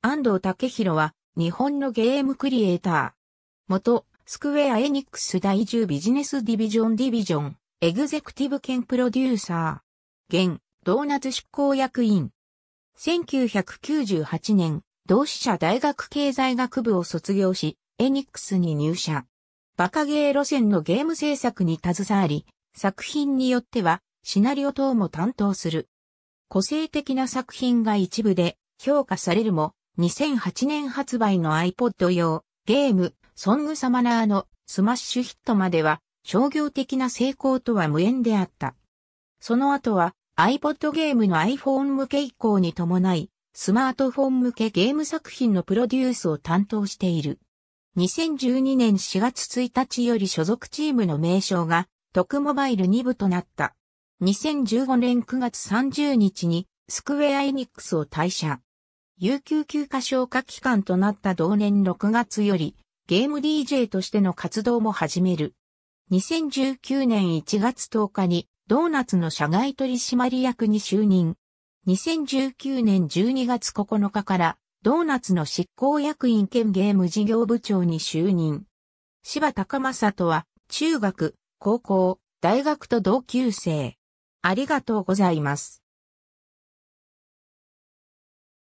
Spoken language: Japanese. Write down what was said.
安藤武弘は日本のゲームクリエイター。元、スクウェアエニックス第10ビジネスディビジョンディビジョン、エグゼクティブ兼プロデューサー。現、ドーナツ執行役員。1998年、同志社大学経済学部を卒業し、エニックスに入社。バカゲー路線のゲーム制作に携わり、作品によってはシナリオ等も担当する。個性的な作品が一部で評価されるも、2008年発売の iPod 用ゲーム、ソングサマナーのスマッシュヒットまでは商業的な成功とは無縁であった。その後は iPod ゲームの iPhone 向け以降に伴い、スマートフォン向けゲーム作品のプロデュースを担当している。2012年4月1日より所属チームの名称が特モバイル2部となった。2015年9月30日にスクウェアエニックスを退社。有給休暇消化期間となった同年6月よりゲーム DJ としての活動も始める。2019年1月10日にドーナツの社外取締役に就任。2019年12月9日からドーナツの執行役員兼ゲーム事業部長に就任。柴高正とは中学、高校、大学と同級生。ありがとうございます。